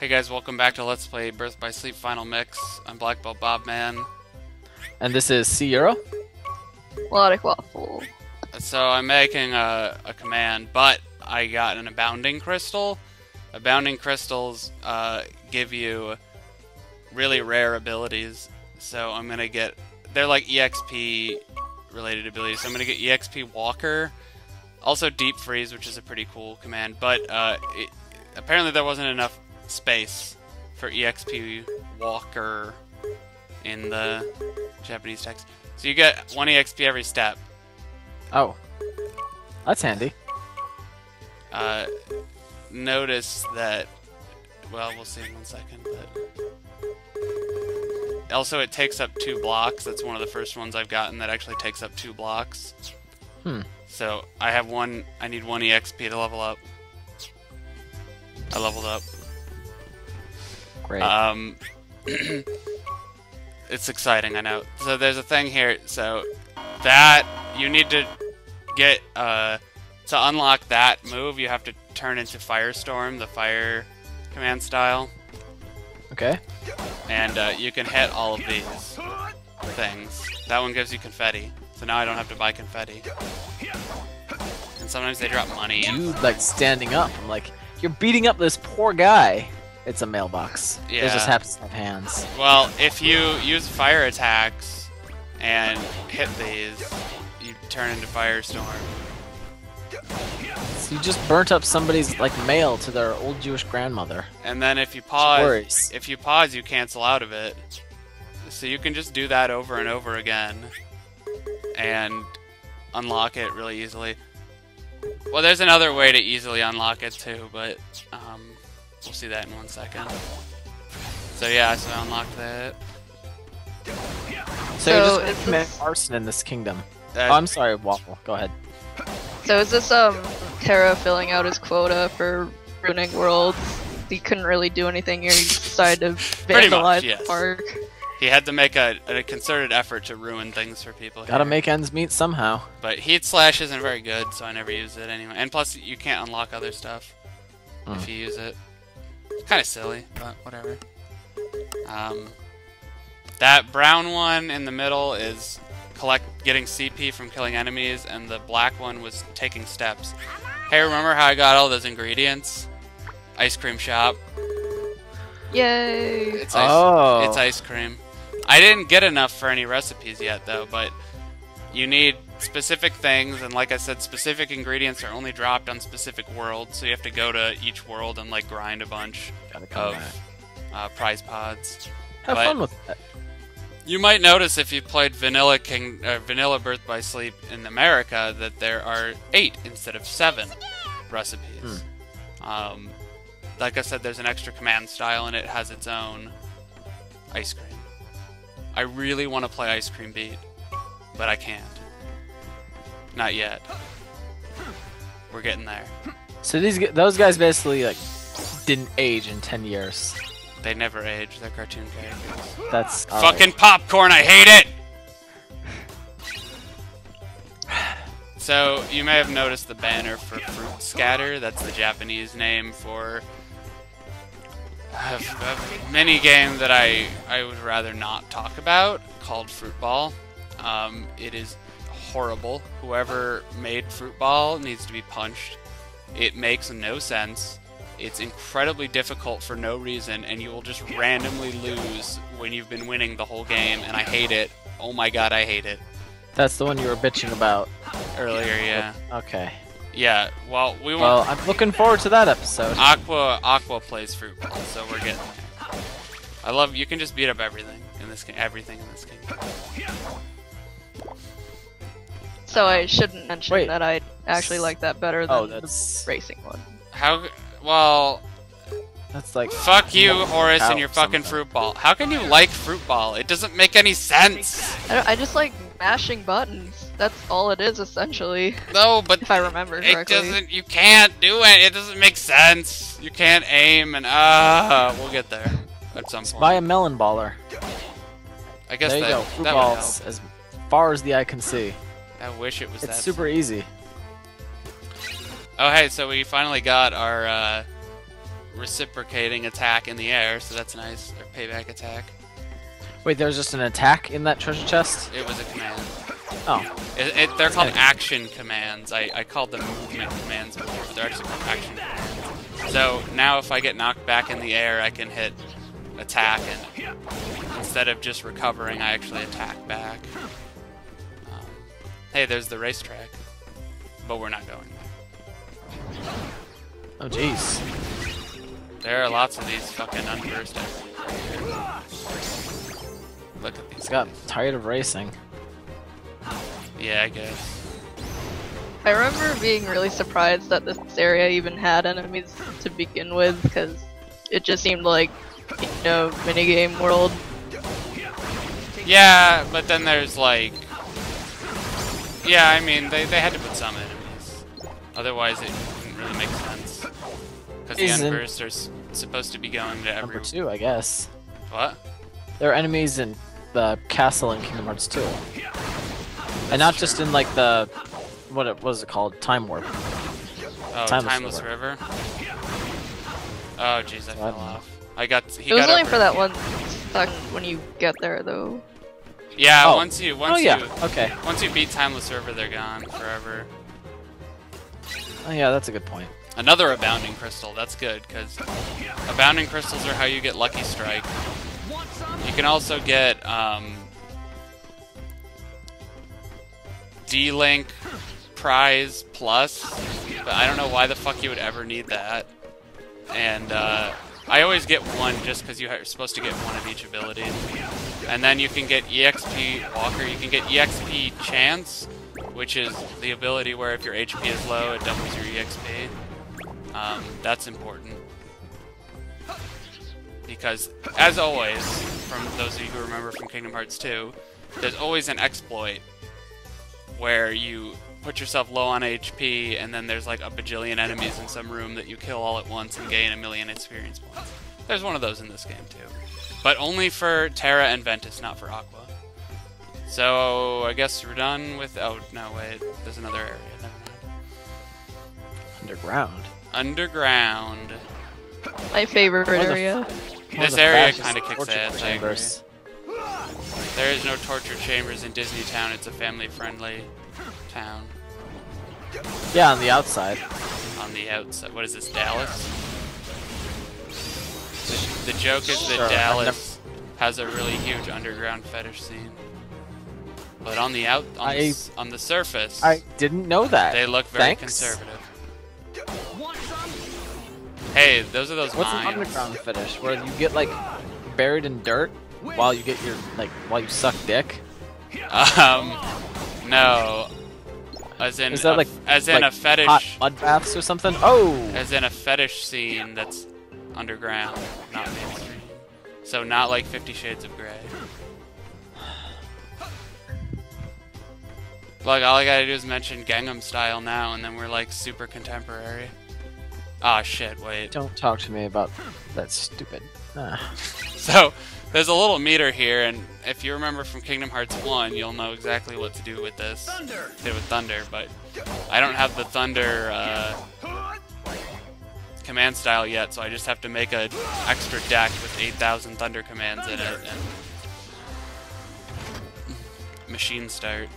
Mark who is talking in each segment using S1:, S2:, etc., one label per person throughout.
S1: Hey guys, welcome back to Let's Play Birth by Sleep Final Mix. I'm Black Belt Bob Man.
S2: And this is C Euro?
S3: Melodic Waffle.
S1: So I'm making a, a command, but I got an Abounding Crystal. Abounding Crystals uh, give you really rare abilities, so I'm gonna get... They're like EXP related abilities, so I'm gonna get EXP Walker. Also Deep Freeze, which is a pretty cool command, but uh, it, apparently there wasn't enough space for EXP Walker in the Japanese text. So you get one EXP every step.
S2: Oh. That's handy.
S1: Uh, notice that. Well, we'll see in one second. But also, it takes up two blocks. That's one of the first ones I've gotten that actually takes up two blocks.
S2: Hmm.
S1: So I have one. I need one EXP to level up. I leveled up. Um, it's exciting, I know. So there's a thing here. So that you need to get uh, to unlock that move. You have to turn into Firestorm, the fire command style,
S2: okay.
S1: and uh, you can hit all of these things. That one gives you confetti. So now I don't have to buy confetti. And sometimes they drop money. And
S2: Dude, like standing up. I'm like, you're beating up this poor guy. It's a mailbox.
S1: Yeah.
S2: It just happens to have hands.
S1: Well, if you use fire attacks and hit these, you turn into Firestorm.
S2: So you just burnt up somebody's like mail to their old Jewish grandmother.
S1: And then if you pause, if you pause, you cancel out of it. So you can just do that over and over again, and unlock it really easily. Well, there's another way to easily unlock it too, but um, we'll see that in one second. So yeah, so I unlocked that.
S2: So, you're just gonna commit
S3: this-
S2: arson in this kingdom.
S1: That-
S2: Oh, I'm sorry, Waffle. Go ahead.
S3: So is this um Terra filling out his quota for ruining worlds? He couldn't really do anything here. He decided to
S1: Pretty much,
S3: vandalize
S1: yes.
S3: the park.
S1: he had to make a, a concerted effort to ruin things for people.
S2: Gotta
S1: here.
S2: make ends meet somehow.
S1: But Heat Slash isn't very good, so I never use it anyway. And plus, you can't unlock other stuff if
S2: Hmm.
S1: you use it. It's kind of silly, but whatever. Um, that brown one in the middle is collect getting CP from killing enemies, and the black one was taking steps. Hey, remember how I got all those ingredients? Ice cream shop.
S3: Yay!
S1: It's ice,
S2: Oh.
S1: it's ice cream. I didn't get enough for any recipes yet, though, but you need specific things, and like I said, specific ingredients are only dropped on specific worlds, so you have to go to each world and like grind a bunch of uh, prize pods.
S2: Have
S1: but-
S2: fun with that.
S1: You might notice if you played Vanilla King, uh, Vanilla Birth by Sleep in America that there are eight instead of seven recipes. Um, like I said, there's an extra command style and it has its own ice cream. I really want to play Ice Cream Beat, but I can't. Not yet. We're getting there.
S2: So these those guys basically like didn't age in 10 years.
S1: They never age. They're cartoon characters.
S2: That's right.
S1: Fucking popcorn, I hate it! So, you may have noticed the banner for Fruit Scatter. That's the Japanese name for a, a mini game that I, I would rather not talk about called Fruit Ball. Um, it is horrible. Whoever made Fruit Ball needs to be punched. It makes no sense. It's incredibly difficult for no reason, and you will just randomly lose when you've been winning the whole game, and I hate it. Oh my god, I hate it.
S2: That's the one you were bitching about.
S1: Earlier, yeah.
S2: Okay.
S1: Yeah, well, we
S2: Well, I'm looking forward to that episode.
S1: Aqua Aqua plays Fruit Ball, so we're getting there. I love you can just beat up everything in this game everything in this game.
S3: So I shouldn't mention
S2: Wait.
S3: that I actually like that better than
S2: Oh,
S3: the racing one.
S1: How well
S2: that's like
S1: fuck you, Horace, and your fucking
S2: something.
S1: Fruit Ball. How can you like Fruit Ball? It doesn't make any sense.
S3: I, don't- I just like mashing buttons. That's all it is essentially,
S1: No, but
S3: if I remember correctly, It
S1: doesn't. You can't do it. It doesn't make sense. You can't aim, and ah, we'll get there at some point.
S2: buy a melon baller.
S1: I guess
S2: there you
S1: that
S2: go. Fruit
S1: that
S2: balls as far as the eye can see.
S1: I wish it was
S2: It's
S1: that.
S2: super easy.
S1: Oh, hey, so we finally got our uh, reciprocating attack in the air, so that's nice. Or payback attack.
S2: Wait, there's just an attack in that treasure chest?
S1: It was a command.
S2: Oh.
S1: It, it, they're called action commands. I, I called them movement commands before, but they're actually called action commands. So now if I get knocked back in the air, I can hit attack, and instead of just recovering, I actually attack back. Hey, there's the racetrack, but we're not going there.
S2: Oh, jeez.
S1: There are lots of these fucking unversed Look at these.
S2: He's got tired of racing.
S1: Yeah, I guess.
S3: I remember being really surprised that this area even had enemies to begin with, because it just seemed like, you know, minigame world.
S1: Yeah, but then there's like. Yeah, I mean, they, they had to put some enemies. Otherwise, it wouldn't really make sense. Because the
S2: Isn't-
S1: Unversed are supposed to be going to every.
S2: Number two, I guess.
S1: What?
S2: There are enemies in the castle in Kingdom Hearts 2. And not just in like the what it was it called? Time Warp.
S1: Oh,
S2: Timeless
S1: Timeless, River. Oh, jeez, I fell
S2: What?
S1: off. I got. He
S3: It was
S1: got
S3: only for that one second when you get there, though.
S1: Yeah,
S2: Oh.
S1: once you once
S2: oh yeah,
S1: you
S2: okay.
S1: once you beat Timeless River, they're gone forever.
S2: Oh yeah, that's a good point.
S1: Another abounding crystal. That's good because abounding crystals are how you get Lucky Strike. You can also get um, D-Link Prize Plus, but I don't know why the fuck you would ever need that. And uh, I always get one just because you're supposed to get one of each ability. And then you can get EXP Walker. You can get EXP Chance, which is the ability where if your HP is low, it doubles your EXP. Um, that's important. Because, as always, from those of you who remember from Kingdom Hearts 2, there's always an exploit where you put yourself low on HP and then there's like a bajillion enemies in some room that you kill all at once and gain a million experience points. There's one of those in this game too. But only for Terra and Ventus, not for Aqua. So, I guess we're done with. Oh, no, wait. There's another area. Never mind.
S2: Underground.
S1: Underground.
S3: My favorite
S2: One of the-
S3: area.
S1: This area
S2: fastest
S1: kinda kicks
S2: torture
S1: ass, I agree.
S2: chambers.
S1: There is no torture chambers in Disney Town. It's a family-friendly town.
S2: Yeah, on the outside.
S1: On the outside, what is this, Dallas? The, the joke is that
S2: Sure, I've
S1: Dallas has a really huge underground fetish scene. But on the out, on, the, on the surface,
S2: I didn't know that.
S1: they look very
S2: Thanks.
S1: conservative. Hey, those are those
S2: What's an
S1: mines.
S2: underground fetish? Where you get like buried in dirt while you get your like while you suck dick?
S1: Um, no. As in,
S2: Is that
S1: a-
S2: like
S1: as in
S2: like
S1: a fetish,
S2: hot mud baths or something? Oh,
S1: as in a fetish scene that's underground, not mainstream. So not like Fifty Shades of Grey. Like all I gotta do is mention Gangnam Style now, and then we're like super contemporary. Ah shit, wait.
S2: don't talk to me about that stupid. Ah.
S1: So there's a little meter here, and if you remember from Kingdom Hearts 1, you'll know exactly what to do with this. Hit with Thunder, but I don't have the Thunder uh, command style yet, so I just have to make an extra deck with 8,000 Thunder commands in it. And machine start.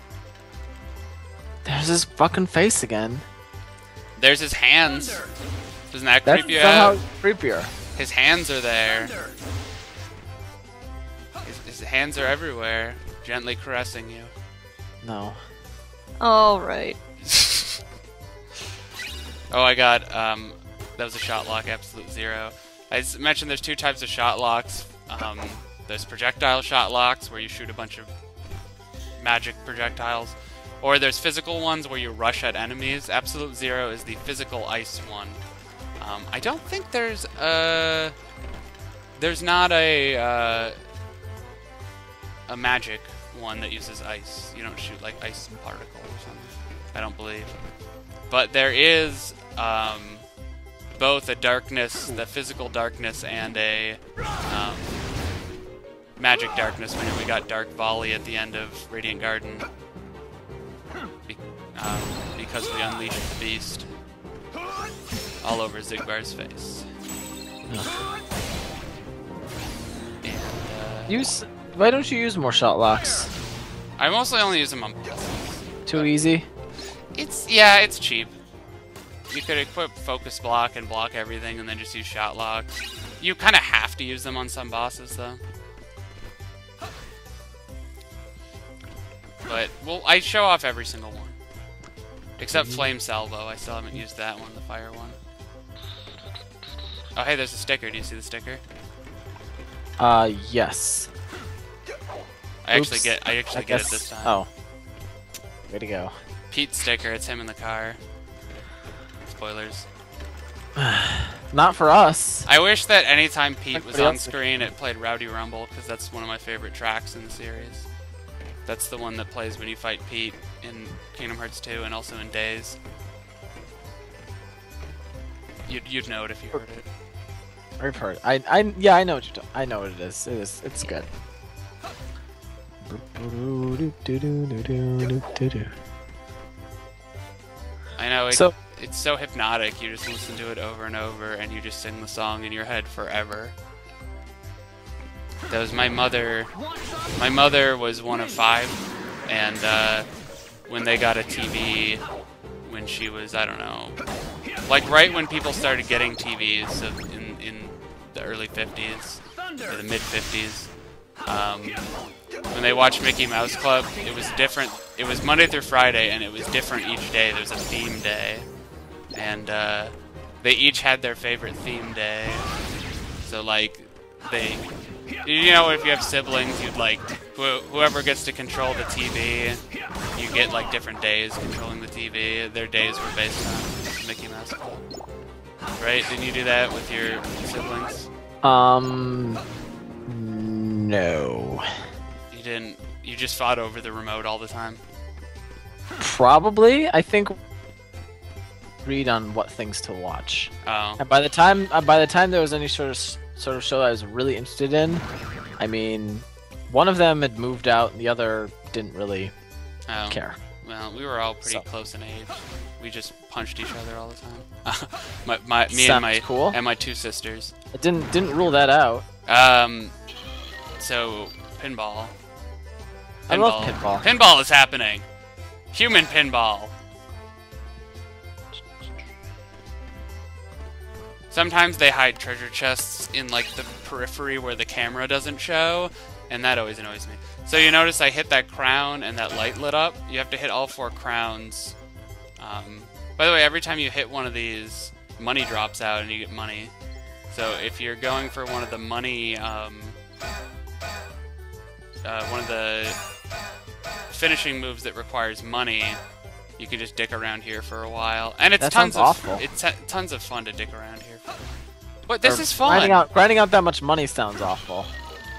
S2: There's his fucking face again.
S1: There's his hands. Doesn't that
S2: That's
S1: creep you
S2: somehow
S1: out?
S2: creepier.
S1: His hands are there. His, his hands are everywhere, gently caressing you.
S2: No.
S3: Alright.
S1: Oh, I got, um, that was a shot lock, absolute zero. I mentioned there's two types of shot locks. Um, there's projectile shot locks, where you shoot a bunch of magic projectiles. Or there's physical ones where you rush at enemies. Absolute zero is the physical ice one. Um, I don't think there's a... There's not a, uh, a magic one that uses ice. You don't shoot, like, ice particles or something. I don't believe. But there is um, both a darkness, the physical darkness, and a um, magic darkness. When we got Dark Volley at the end of Radiant Garden, Be- um, because we unleashed the beast all over Xigbar's face. And uh,
S2: Use. Why don't you use more shot locks?
S1: I mostly only use them on
S2: Too easy.
S1: It's yeah, it's cheap. You could equip focus block and block everything, and then just use shot locks. You kind of have to use them on some bosses, though. But well, I show off every single one, except Flame Salvo. I still haven't used that one, the fire one. Oh, hey, there's a sticker. Do you see the sticker?
S2: Uh, yes.
S1: I actually get I actually
S2: I
S1: get
S2: guess.
S1: it this time.
S2: Oh. Way to go.
S1: Pete sticker. It's him in the car. Spoilers.
S2: Not for us.
S1: I wish that anytime Pete was on screen, it played Rowdy Rumble because that's one of my favorite tracks in the series. That's the one that plays when you fight Pete in Kingdom Hearts 2 and also in Days. You'd, you'd know it if you heard it.
S2: I've heard. I, I, yeah, I know what you're talking. I know what it is. It is. It's good.
S1: I know it,
S2: So-
S1: it's so hypnotic. You just listen to it over and over, and you just sing the song in your head forever. That was my mother. My mother was one of five, and uh, when they got a TV, when she was I don't know, like right when people started getting TVs, so in in the early 50s or the mid 50s. Um, when they watched Mickey Mouse Club, it was different. It was Monday through Friday, and it was different each day. There was a theme day, and uh, they each had their favorite theme day. So like, they, you know, if you have siblings, you'd like wh- whoever gets to control the TV, you get like different days controlling the TV. Their days were based on Mickey Mouse right? Didn't you do that with your siblings?
S2: Um, no.
S1: You didn't. You just fought over the remote all the time.
S2: Probably. I think. Read on what things to watch.
S1: Oh.
S2: And by the time, uh, by the time there was any sort of sort of show I was really interested in, I mean, one of them had moved out, and the other didn't really
S1: Oh.
S2: care.
S1: Well, we were all pretty
S2: So-
S1: close in age. We just punched each other all the time. my, my, me
S2: Sounds
S1: and my
S2: cool.
S1: and my two sisters.
S2: It didn't didn't rule that out.
S1: Um, so pinball.
S2: I love pinball.
S1: Pinball is happening. Human pinball. Sometimes they hide treasure chests in like the periphery where the camera doesn't show, and that always annoys me. So you notice I hit that crown and that light lit up. You have to hit all four crowns. Um, by the way, every time you hit one of these, money drops out and you get money. So if you're going for one of the money, um, uh, one of the finishing moves that requires money, you can just dick around here for a while, and it's
S2: That
S1: tons of
S2: awful.
S1: it's tons of fun to dick around here. But this
S2: Or
S1: is fun.
S2: Grinding out, grinding out that much money sounds awful.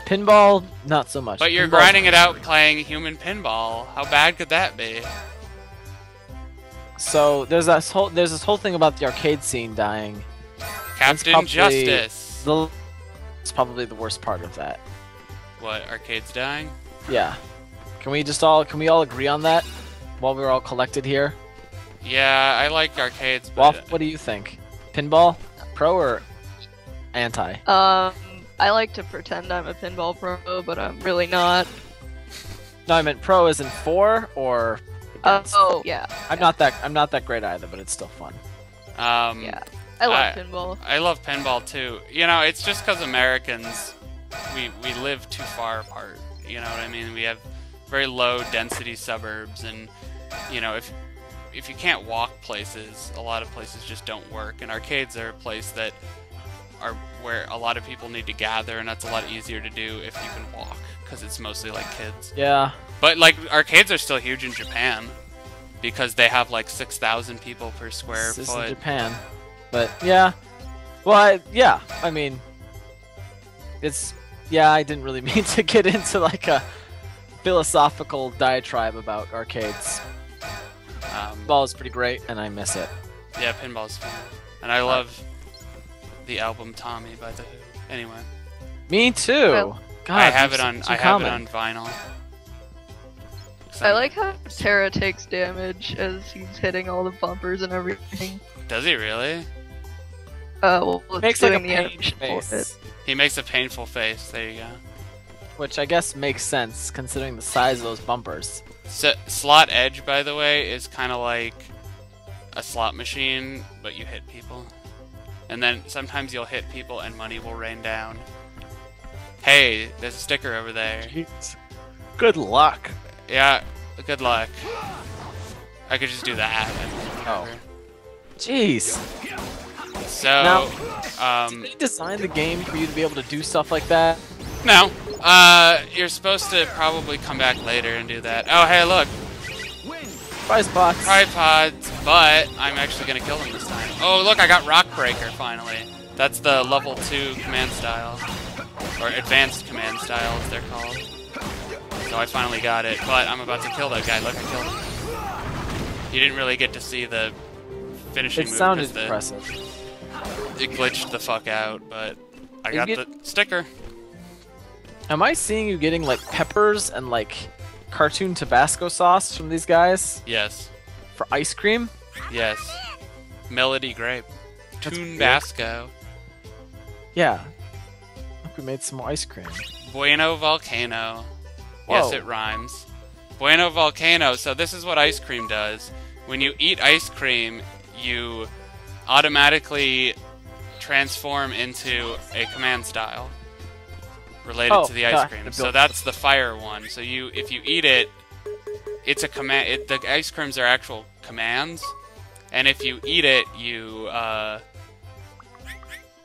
S2: Pinball, not so much.
S1: But you're
S2: Pinball's-
S1: grinding it out playing human pinball. How bad could that be?
S2: So there's this whole there's this whole thing about the arcade scene dying.
S1: Captain
S2: probably-
S1: Justice.
S2: The it's probably the worst part of that.
S1: What? Arcades dying?
S2: Yeah. Can we just all can we all agree on that while we're all collected here?
S1: Yeah, I like arcades, but
S2: Wolf, what do you think? Pinball, pro or anti?
S3: Um, I like to pretend I'm a pinball pro, but I'm really not.
S2: No, I meant pro is in four or.
S3: Uh,
S2: against?
S3: oh, yeah.
S2: I'm not that I'm not that great either, but it's still fun.
S1: um,
S3: Yeah. I love
S1: I-
S3: pinball.
S1: I love pinball too. You know, it's just because Americans, we we live too far apart. You know what I mean? We have very low density suburbs, and you know if if you can't walk places, a lot of places just don't work. And arcades are a place that are where a lot of people need to gather, and that's a lot easier to do if you can walk, because it's mostly like kids.
S2: Yeah.
S1: But like arcades are still huge in Japan because they have like six thousand people per square
S2: This is in. Japan. But yeah. Well, I, yeah. I mean, it's yeah. I didn't really mean to get into like a philosophical diatribe about arcades.
S1: Um,
S2: Ball is pretty great, and I miss it.
S1: Yeah, pinball's fun, and I love the album Tommy by the Who. Anyway,
S2: Me too.
S3: Well,
S2: God,
S1: I have it on. I have it on vinyl.
S3: I like how Terra takes damage as he's hitting all the bumpers and everything.
S1: Does he really?
S3: Uh, well,
S2: Makes like a
S3: doing the
S2: pain
S3: animation for it.
S2: face,
S1: He makes a painful face. There you go.
S2: Which I guess makes sense considering the size of those bumpers.
S1: So, slot edge, by the way, is kind of like a slot machine, but you hit people. And then sometimes you'll hit people and money will rain down. Hey, there's a sticker over there.
S2: Jeez. Good luck.
S1: Yeah, good luck. I could just do that.
S2: Oh. Jeez.
S1: So, um,
S2: Did he design the game for you to be able to do stuff like that?
S1: no. Uh, you're supposed to probably come back later and do that. Oh, hey, look,
S2: Prize box.
S1: tripods, but I'm actually gonna kill them this time. Oh, look, I got Rock Breaker finally. That's the level 2 command style. Or advanced command style, as they're called. So I finally got it, but I'm about to kill that guy. Look, I killed him. You didn't really get to see the finishing
S2: It
S1: move
S2: sounded
S1: 'cause the,
S2: impressive.
S1: it glitched the fuck out, but I
S2: You
S1: got the sticker.
S2: Am I seeing you getting like peppers and like cartoon Tabasco sauce from these guys
S1: Yes,
S2: for ice cream?
S1: yes. Melody Grape.
S2: That's
S1: Toon. Basco.
S2: Yeah. Look, we made some more ice cream.
S1: Bueno Volcano. Yes, it rhymes. Bueno Volcano. So this is what ice cream does. When you eat ice cream, you automatically transform into a command style related
S2: Oh,
S1: to the ice
S2: yeah,
S1: cream.
S2: the
S1: So that's the fire one. So you, if you eat it, it's a command. It, the ice creams are actual commands, and if you eat it, you uh,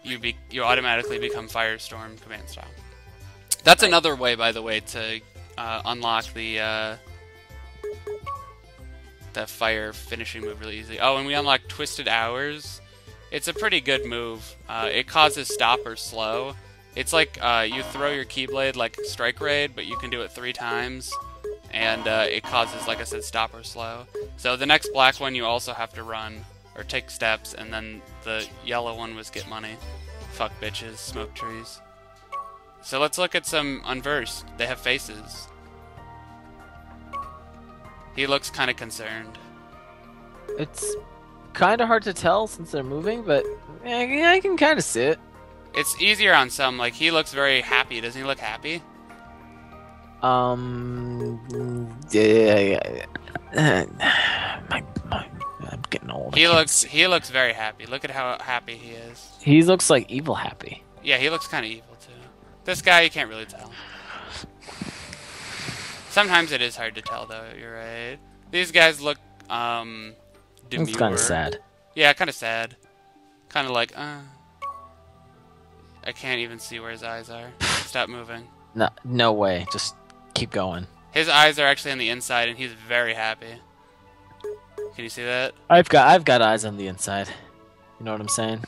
S1: you be you automatically become Firestorm command style. That's another way, by the way, to uh, unlock the uh, the fire finishing move really easily. Oh, and we unlock Twisted Hours. It's a pretty good move. Uh, it causes stop or slow. It's like uh, you throw your Keyblade like Strike Raid, but you can do it three times, and uh, it causes, like I said, stop or slow. So the next black one you also have to run or take steps, and then the yellow one was get money. Fuck bitches, smoke trees. So let's look at some unversed. They have faces. He looks kind of concerned.
S2: It's kind of hard to tell since they're moving, but eh, I can kind of see it.
S1: It's easier on some. Like he looks very happy. Doesn't he look happy?
S2: Um, yeah, yeah, my, my, I'm getting old.
S1: He looks
S2: see.
S1: he looks very happy. Look at how happy he is.
S2: He looks like evil happy.
S1: Yeah, he looks kind of evil too. This guy you can't really tell. Sometimes it is hard to tell though. You're right. These guys look um demure.
S2: It's kind of sad.
S1: Yeah, kind of sad. Kind of like uh. I can't even see where his eyes are. Stop moving.
S2: No, no way. Just keep going.
S1: His eyes are actually on the inside, and he's very happy. Can you see that?
S2: I've got I've got eyes on the inside. You know what I'm saying?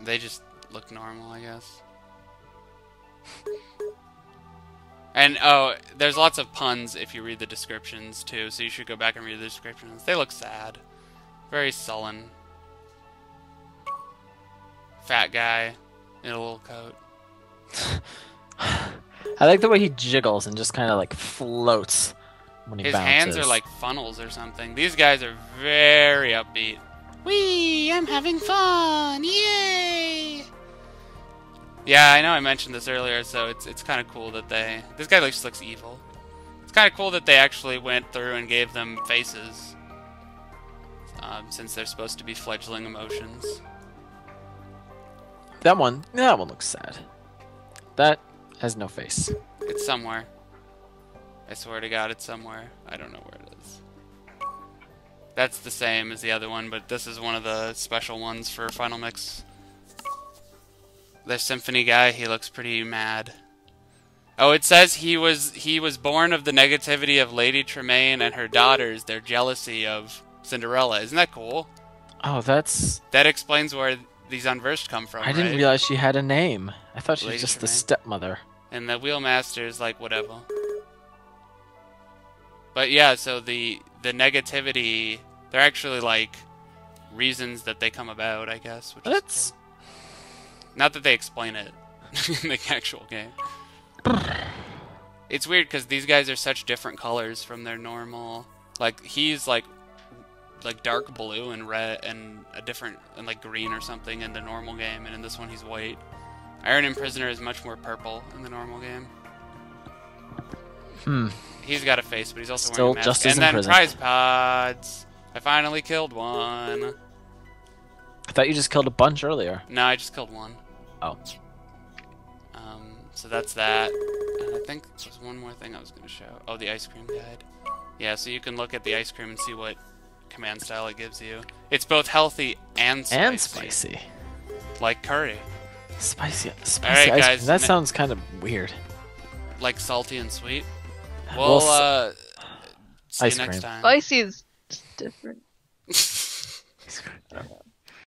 S1: They just look normal, I guess. And oh, there's lots of puns if you read the descriptions too, so you should go back and read the descriptions. They look sad. Very sullen. Fat guy in a little coat.
S2: I like the way he jiggles and just kind of like floats when he
S1: His
S2: bounces.
S1: hands are like funnels or something. These guys are very upbeat. Wee, I'm having fun. Yay! Yeah, I know I mentioned this earlier, so it's it's kind of cool that they. This guy just looks evil. It's kind of cool that they actually went through and gave them faces, um, since they're supposed to be fledgling emotions.
S2: That one. That one looks sad. That has no face.
S1: It's somewhere. I swear to God, it's somewhere. I don't know where it is. That's the same as the other one, but this is one of the special ones for Final Mix. The symphony guy, he looks pretty mad. Oh, it says he was he was born of the negativity of Lady Tremaine and her daughters, their jealousy of Cinderella. Isn't that cool?
S2: Oh, that's.
S1: That explains where these unversed come from.
S2: I didn't
S1: right?
S2: realize she had a name. I thought she was
S1: Lady
S2: just the stepmother.
S1: and the wheelmaster is like whatever. But yeah, so the the negativity, they're actually like reasons that they come about, I guess. Which
S2: That's
S1: is cool. not that they explain it in the actual game. It's weird because these guys are such different colors from their normal. Like he's like like dark blue and red and a different and like green or something in the normal game, and in this one he's white. Iron Imprisoner is much more purple in the normal game.
S2: Hmm.
S1: He's got a face, but he's also
S2: Still
S1: wearing a mask.
S2: just as
S1: and then
S2: imprisoned.
S1: prize pods. I finally killed one.
S2: I thought you just killed a bunch earlier.
S1: No, I just killed one.
S2: Oh.
S1: Um, so that's that. And I think there's one more thing I was going to show. Oh, the ice cream guide. Yeah, so you can look at the ice cream and see what command style it gives you. It's both healthy and spicy.
S2: And spicy.
S1: Like curry.
S2: Spicy. Spicy
S1: Alright,
S2: ice
S1: guys.
S2: That sounds kind of weird.
S1: Like salty and sweet.
S2: Well,
S1: Well,
S2: s-
S1: uh, see
S2: ice
S1: you next
S2: cream.
S1: time.
S3: Spicy is different.
S2: Ice cream.